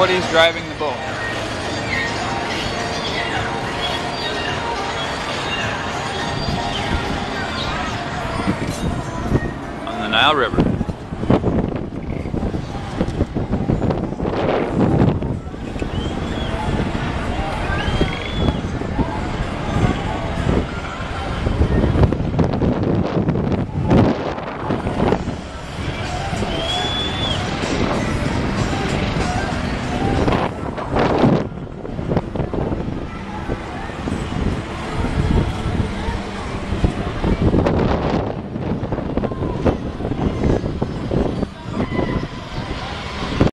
Nobody's driving the boat. On the Nile River.